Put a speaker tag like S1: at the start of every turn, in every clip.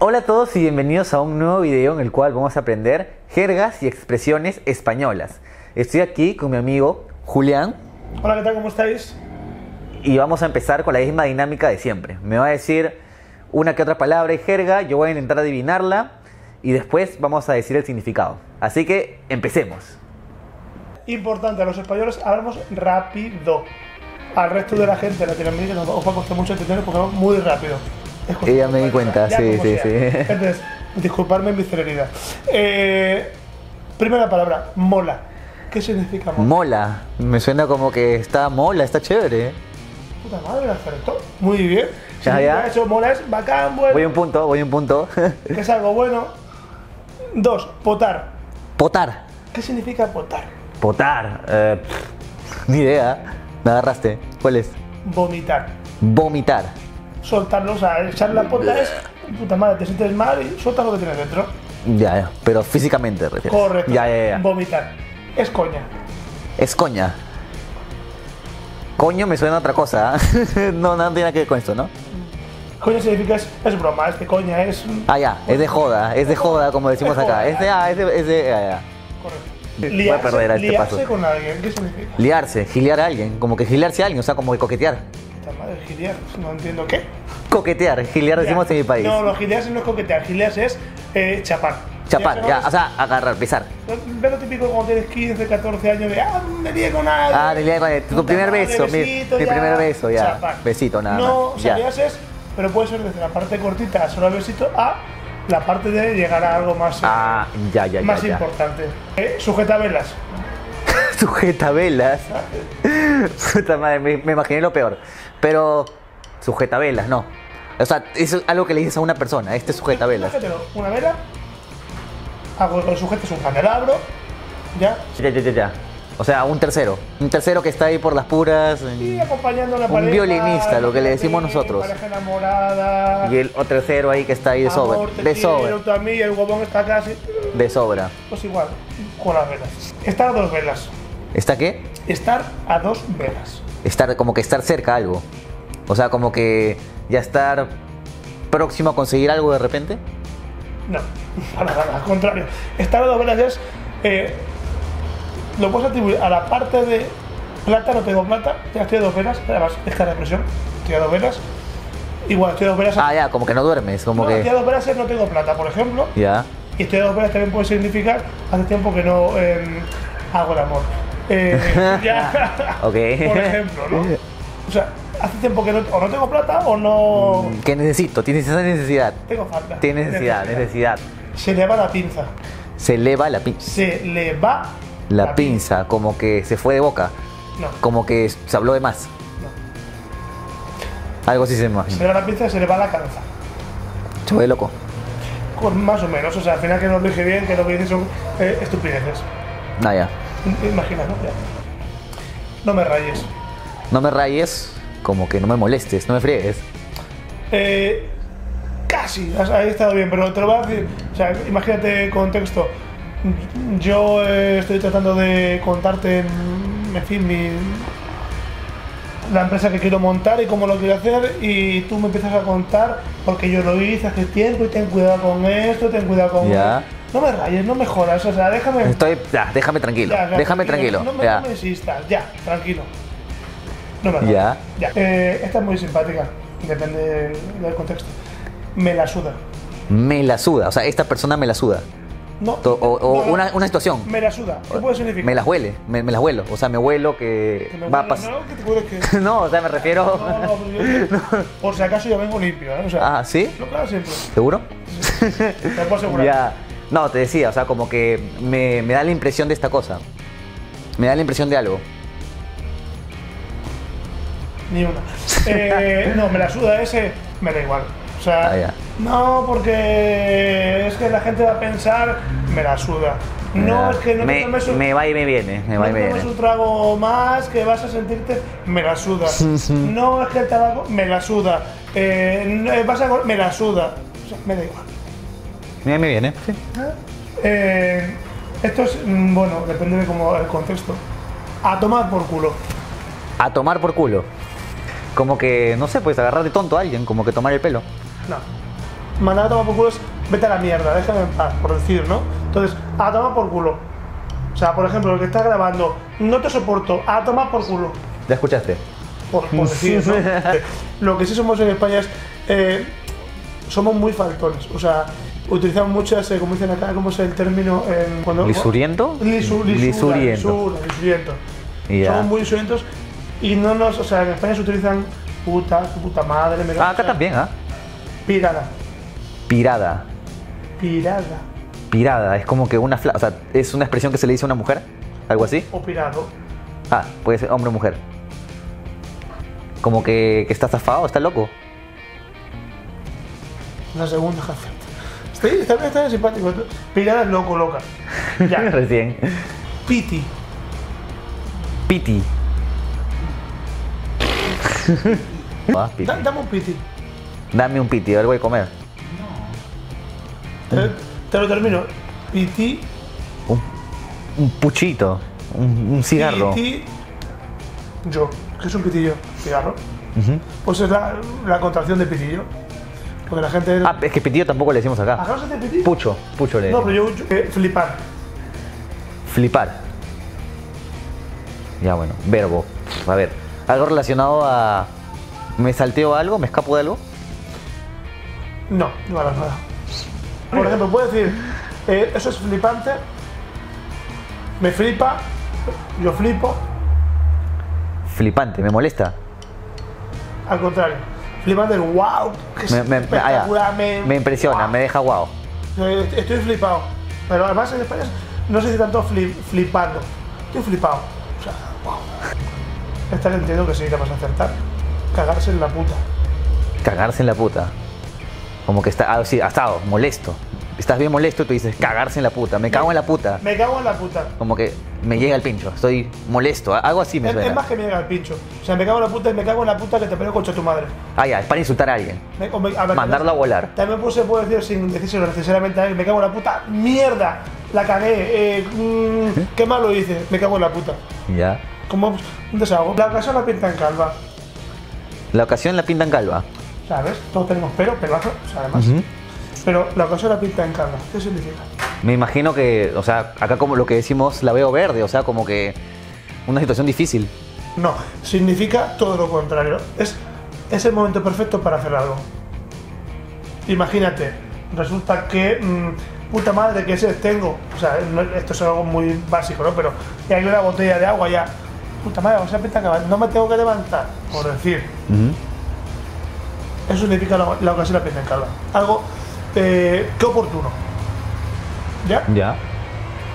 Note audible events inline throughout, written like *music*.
S1: Hola a todos y bienvenidos a un nuevo video en el cual vamos a aprender jergas y expresiones españolas. Estoy aquí con mi amigo Julián
S2: Hola, ¿qué tal? ¿Cómo estáis?
S1: y vamos a empezar con la misma dinámica de siempre. Me va a decir una que otra palabra y jerga, yo voy a intentar adivinarla y después vamos a decir el significado. Así que empecemos.
S2: Importante, a los españoles hablamos rápido. Al resto de la gente de Latinoamérica nos os va a costar mucho entender porque vamos muy rápido.
S1: Ya me di cuenta,
S2: ya
S1: sí, sí,
S2: sea.
S1: sí.
S2: Entonces, disculparme mi celeridad. Eh, primera palabra, mola. ¿Qué significa mola?
S1: Mola, me suena como que está mola, está chévere.
S2: Puta madre, acertó. Muy bien.
S1: Ya,
S2: Significa
S1: ya.
S2: Eso, mola es bacán, bueno.
S1: Voy un punto, voy un punto.
S2: Que es algo bueno. Dos, potar.
S1: Potar.
S2: ¿Qué significa potar?
S1: Potar. eh, pff, ni idea. Me agarraste. ¿Cuál es?
S2: Vomitar.
S1: Vomitar.
S2: Soltarlo, o sea, echar la pota es, puta madre, te sientes mal y sueltas lo que tienes dentro.
S1: Ya, ya. Pero físicamente, refieres.
S2: Correcto.
S1: Ya, ya, ya.
S2: Vomitar. Es coña.
S1: Es coña. Coño me suena a otra cosa. ¿eh? *laughs* no, no tiene nada que ver con esto, ¿no?
S2: Coña significa es, es broma, es que coña es.
S1: Ah, ya. Es de joda. Es de joda, como decimos
S2: Es
S1: acá.
S2: joda.
S1: Es de. Ah, es de. Es de ya, ya.
S2: Correcto.
S1: Voy a perder a este
S2: liarse
S1: paso.
S2: con alguien, ¿qué significa?
S1: Liarse, gilear a alguien. Como que gilearse a alguien, o sea, como que coquetear.
S2: Gilear, no entiendo qué.
S1: Coquetear, gilear decimos en mi país.
S2: No, no, gilearse no es coquetear, gilearse es eh, chapar.
S1: Chapar, ya, o sea, agarrar, pisar.
S2: Ve lo típico cuando tienes 15, 14 años de, ah, me lié con alguien.
S1: Ah, de liar con tu primer beso, mi-
S2: besito,
S1: mi
S2: ya,
S1: primer beso, ya.
S2: chapar.
S1: Besito, nada
S2: No, o sea, es, pero puede ser desde la parte cortita, solo el besito, a la parte de llegar a algo más, eh,
S1: Ah, ya, ya, ya.
S2: más
S1: ya.
S2: importante. Eh, sujetabelas. *laughs*
S1: Sujetabelas. *laughs* Puta madre, me, me imaginé lo peor. Pero sujetabelas, no. O sea, eso es algo que le dices a una persona. Este es sujetabelas.
S2: Sujételo, Una vela, algo que sujetes un candelabro, ya,
S1: Ya, ya, ya, ya. O sea, un tercero. Un tercero que está ahí por las puras.
S2: y
S1: Y,
S2: acompañando a la
S1: Un
S2: pareja.
S1: violinista, lo que le decimos nosotros.
S2: Pareja enamorada.
S1: el otro tercero ahí que está ahí de sobra.
S2: amor, te
S1: De sobra.
S2: mí, el huevón está casi.
S1: De sobra.
S2: Pues igual, con las velas. Estar a dos velas.
S1: ¿Está qué?
S2: Estar a dos velas.
S1: Estar, como que estar cerca a algo. O sea, como que ya estar próximo a conseguir algo de repente.
S2: No, *laughs* para nada, al contrario. Estar a dos velas es. eh, lo puedes atribuir a la parte de plata, no tengo plata, ya estoy a dos velas, además es cara de presión, estoy a dos velas. Igual, estoy a dos velas.
S1: Ah, ya, como que no duermes. Como
S2: no, estoy a
S1: que.
S2: dos velas es no tengo plata, por ejemplo.
S1: Ya.
S2: Y estoy a dos velas también puede significar hace tiempo que no eh, hago el amor. Eh, *laughs* ya,
S1: Ok.
S2: Por ejemplo, ¿no? O sea, hace tiempo que no, o no tengo plata o no
S1: ¿Qué necesito? Tienes esa necesidad.
S2: tengo falta.
S1: Tienes necesidad, necesidad.
S2: Se le va la pinza.
S1: Se eleva la pinza.
S2: Se le va
S1: La pinza, como que se fue de boca.
S2: No,
S1: Como que se habló de más.
S2: no.
S1: Algo así se me
S2: Se
S1: imagina.
S2: le va la pinza y se le va la cabeza.
S1: Se fue loco.
S2: Con más o menos. O sea, al final que no lo dije bien, que lo que dices son eh, estupideces.
S1: Ah, ya.
S2: Imagina, ¿no? Ya. No me rayes.
S1: No me rayes, como que no me molestes, no me friegues.
S2: Eh, casi, ahí estado bien, pero te lo voy a decir. O sea, imagínate contexto. Yo eh, estoy tratando de contarte, en, en fin, mi, la empresa que quiero montar y cómo lo quiero hacer, y tú me empiezas a contar porque yo lo hice hace tiempo y ten cuidado con esto, ten cuidado con
S1: Ya.
S2: No me rayes, no me jodas, o sea, déjame.
S1: Estoy. Ya, déjame tranquilo.
S2: Ya, ya,
S1: déjame tranquilo.
S2: No me,
S1: ya.
S2: no me insistas, ya, tranquilo. No me rayes.
S1: Ya.
S2: Ya. Eh, esta es muy simpática, depende del, contexto. Me la suda.
S1: Me la suda. O sea, esta persona me la suda.
S2: No.
S1: O, o
S2: no, no.
S1: una, una situación.
S2: Me la suda. ¿Qué puede significar?
S1: Me las huele. Me, me las huelo. O sea, me huelo que,
S2: Que me
S1: va a pasar.
S2: No, que te *laughs* que.
S1: No, o sea, me refiero.
S2: No, yo- *laughs* Por si acaso yo vengo limpio, ¿eh? O sea,
S1: Ah, ¿sí?
S2: Claro, siempre.
S1: ¿Seguro?
S2: Te puedo asegurar. *laughs*
S1: Ya. No, te decía, o sea, como que me, me da la impresión de esta cosa. Me da la impresión de algo.
S2: Ni una. *laughs* Eh, no, me la suda ese, me da igual. O sea,
S1: Ah,
S2: no, porque es que la gente va a pensar, me la suda. No, es que no
S1: me,
S2: te tomes un,
S1: me va y me viene. Me va y me viene.
S2: un trago más que vas a sentirte, me la suda. no, es que el tabaco, me la suda. Eh, eh, vas a, me la suda. O sea, me da igual.
S1: Y me viene. Sí.
S2: Eh, esto es, mm, bueno, depende de cómo el contexto. A tomar por culo.
S1: A tomar por culo. Como que, no sé, pues agarrar de tonto a alguien, como que tomar el pelo.
S2: No. mandar a tomar por culo es vete a la mierda, déjame en paz, por decir, ¿no? Entonces, a tomar por culo. O sea, por ejemplo, el que está grabando, no te soporto, a tomar por culo.
S1: ¿Ya escuchaste?
S2: Por, por decir, ¿no? *laughs* Lo que sí somos en España es. eh, somos muy faltones. O sea, utilizamos muchas, eh, como dicen acá, ¿cómo es el término? En, cuando,
S1: ¿Lisuriento?
S2: Lisu, lisura,
S1: Lisuriento.
S2: lisura, lisuriento. Somos muy lisurientos y no nos. O sea, en España se utilizan puta, puta madre, me
S1: Ah, acá también, ¿ah?
S2: Pirada.
S1: Pirada.
S2: Pirada.
S1: Pirada, es como que una fla- o sea, es una expresión que se le dice a una mujer, algo así.
S2: O pirado.
S1: Ah, puede ser hombre o mujer. Como que, que está zafado, está loco.
S2: La segunda canción. Está, está, bien, está bien simpático. Pirada es loco, loca. Ya. *laughs*
S1: Recién.
S2: Piti.
S1: Piti. *laughs* Ah, piti.
S2: Da- dame un piti.
S1: Dame un piti, a ver, voy a comer.
S2: Te, te lo termino. Piti.
S1: Un, un puchito, un, un cigarro.
S2: Piti. Yo. ¿Qué es un pitillo? Cigarro.
S1: Ujú.
S2: Pues es la, la contracción de pitillo. Porque la gente.
S1: Ah, es que pitillo tampoco le decimos acá.
S2: ¿Acá no se pitillo?
S1: Pucho, pucho le
S2: No, pero yo. eh, flipar.
S1: Flipar. Ya bueno, verbo. A ver, algo relacionado a... ¿Me salteo algo? ¿Me escapo de algo?
S2: No, no harás nada. Por ejemplo, puedo decir, eh, eso es flipante, me flipa, yo flipo,
S1: Flipante, me molesta.
S2: al contrario. Flipante es wow, que
S1: Me, me- me- ya.
S2: espectacular, me,
S1: Me impresiona, me deja.
S2: Eh, Estoy flipado. Pero además en España no se dice tanto fli- flipando. Estoy flipado. O sea, wow. Esta que entiendo que sí te vas a acertar. Cagarse en la puta.
S1: Cagarse en la puta. Como que está, ah, sí, ha estado molesto. Estás bien molesto y tú dices, cagarse en la puta. Me cago en la puta.
S2: Me cago en la puta.
S1: Como que me llega el pincho. Estoy molesto. Algo así me
S2: Es, es
S1: suena.
S2: más que me llega el pincho. O sea, me cago en la puta y me cago en la puta que te pego contra tu madre.
S1: Ah, ya, es para insultar a alguien.
S2: Me- o me- a ver,
S1: Mandarlo a volar.
S2: También se puede decir sin decírselo necesariamente a él, me cago en la puta, mierda, la cagué, eh, mm, qué malo hice, me cago en la puta.
S1: Ya.
S2: Como un desahogo. La ocasión la pinta en calva,
S1: La ocasión la pintan calva.
S2: ¿sabes? Todos tenemos pelo, pelazo, o sea, además. Pero la ocasión la pinta en calva, ¿qué significa?
S1: Me imagino que, o sea, acá como lo que decimos, la veo verde. O sea, como que una situación difícil.
S2: No, significa todo lo contrario. Es, es el momento perfecto para hacer algo. Imagínate, resulta que, mm, puta madre, que sed tengo. O sea, no- esto es algo muy básico, ¿no? Pero y hay una botella de agua ya. Puta madre, o sea, no me tengo que levantar, por decir. Eso significa la, la ocasión la pinta en calva. Algo eh, que oportuno. ¿Ya?
S1: Ya.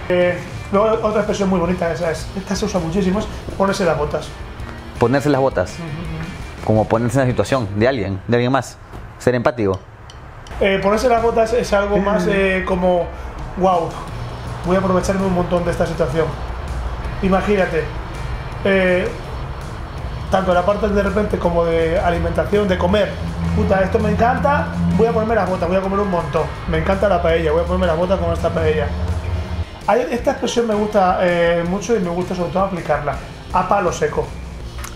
S2: Eh, luego otra expresión muy bonita, esa es, esta se usa muchísimo, es ponerse las botas.
S1: Ponerse las botas. Como ponerse en la situación de alguien, de alguien más. Ser empático.
S2: Eh, ponerse las botas es algo más eh, como, wow, voy a aprovecharme un montón de esta situación. Imagínate, eh, tanto la parte de repente como de alimentación, de comer. Puta, esto me encanta, voy a ponerme las botas, voy a comer un montón. Me encanta la paella, voy a ponerme las botas con esta paella. Esta expresión me gusta eh, mucho y me gusta sobre todo aplicarla. A palo seco.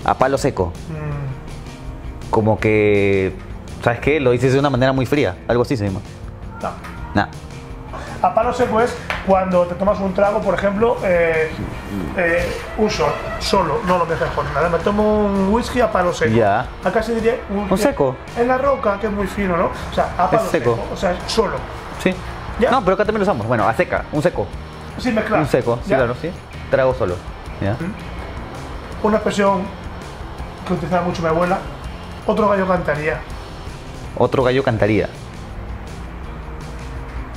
S1: A palo seco.
S2: Mm,
S1: Como que, ¿sabes qué? Lo dices de una manera muy fría. Algo así se llama.
S2: no.
S1: Nah.
S2: A palo seco es cuando te tomas un trago, por ejemplo, eh, eh, un shot, solo, no lo dejes con nada. Me tomo un whisky a palo seco.
S1: Ya.
S2: Acá se diría
S1: ¿Un seco?
S2: En la roca, que es muy fino, ¿no? O sea, a palo
S1: Es seco.
S2: O sea, solo.
S1: Sí.
S2: Ya.
S1: No, pero acá también lo usamos. Bueno, a seca. Un seco.
S2: Sin mezclar.
S1: Un seco. Sí,
S2: ¿Ya?
S1: claro, sí. Trago solo. Ya.
S2: Una expresión que utilizaba mucho mi abuela. Otro gallo cantaría.
S1: Otro gallo cantaría.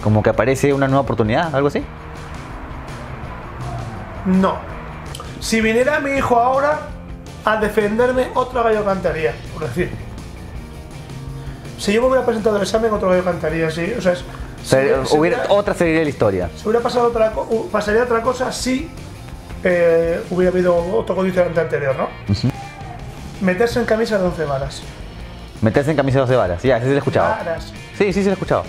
S1: Como que aparece una nueva oportunidad, algo así.
S2: No. Si viniera mi hijo ahora a defenderme, otro gallo cantaría, por decir. Si yo me hubiera presentado el examen, otro gallo cantaría, sí. O sea, es-
S1: O sea,
S2: si- si
S1: hubiera-
S2: hubiera-
S1: otra sería la historia.
S2: Si hubiera pasado otra co- u- pasaría otra cosa si eh, hubiera habido otro condicionante anterior, ¿no? Meterse en camisa de 11 varas.
S1: Meterse en camisa de 12 varas. Ya, ese sí lo he escuchado.
S2: Varas.
S1: Sí, sí, sí lo he escuchado.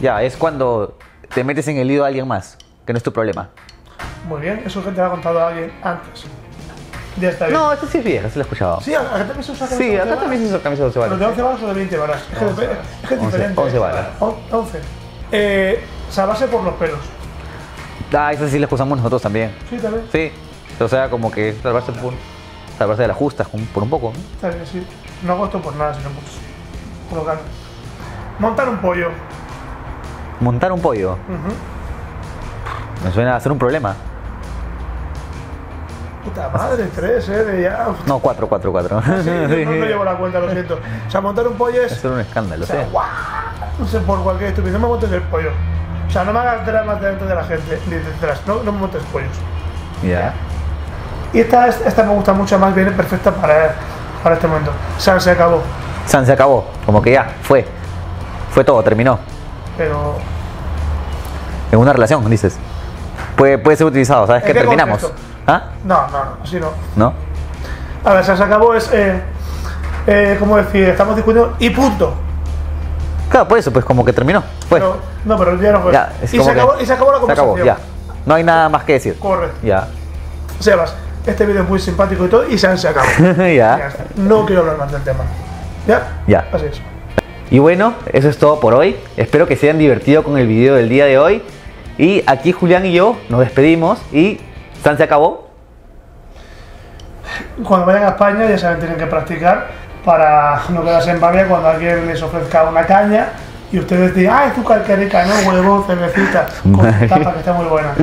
S1: Ya, es cuando te metes en el lío de alguien más, que no es tu problema.
S2: Muy bien, eso que te lo ha contado alguien antes. Ya está bien.
S1: No, esta sí es vieja, sí la he escuchado.
S2: Sí, acá también se usa camisa
S1: Sí,
S2: de
S1: acá
S2: 11
S1: también se usa camisa de 12
S2: ¿Los de
S1: balas.
S2: 11 balas o de 20 balas? Es que, es que es
S1: 11,
S2: diferente.
S1: 11 balas.
S2: On- 11. Eh, salvarse por los pelos.
S1: Ah, esa sí la usamos nosotros también.
S2: Sí, también.
S1: Sí. O sea, como que salvarse por, salvarse de las justas por un poco. ¿no?
S2: Está bien, sí. No esto por nada, sino por, por ganas. Montar un pollo.
S1: Montar un pollo.
S2: Ujú.
S1: Me suena a ser un problema.
S2: Puta madre, tres, eh, de ya.
S1: No, 4, 4, 4.
S2: Sí, no, no *laughs* llevo la cuenta, lo siento. O sea, montar un pollo es.
S1: Es un escándalo,
S2: O sea,
S1: sí.
S2: guau, no sé por cualquier estupidez. No me montes el pollo. O sea, no me hagas dramas delante de la gente, ni detrás. No, no me montes pollos.
S1: Ya.
S2: Y esta, esta me gusta mucho más, viene perfecta para, para este momento. Sea, se acabó.
S1: San se acabó. Como que ya, fue. Fue todo, terminó.
S2: Pero.
S1: En una relación, dices. Puede, puede ser utilizado, ¿sabes
S2: ¿En
S1: qué?
S2: qué
S1: Terminamos. ¿Ah?
S2: No, no, no, así no.
S1: ¿No?
S2: A ver, se acabó es. Eh, eh, ¿Cómo decir? Estamos discutiendo y punto.
S1: Claro, por eso, pues como que terminó. Fue.
S2: No, no, pero ya no fue.
S1: Ya,
S2: y, se
S1: que-
S2: acabó, y se acabó la
S1: Se
S2: conversación.
S1: acabó, ya. No hay nada más que decir.
S2: Correcto.
S1: Ya.
S2: Sebas, este vídeo es muy simpático y todo, y se, se acabó. *laughs* Ya. No quiero hablar más del tema. ¿Ya?
S1: Ya.
S2: Así es.
S1: Y bueno, eso es todo por hoy. Espero que se hayan divertido con el video del día de hoy. Y aquí Julián y yo nos despedimos y San se acabó.
S2: Cuando vayan a España, ya saben, tienen que practicar para no quedarse en babia cuando alguien les ofrezca una caña y ustedes digan, ah, es tu calquerica, no, huevo, cervecita, con *laughs* tapa que está muy buena.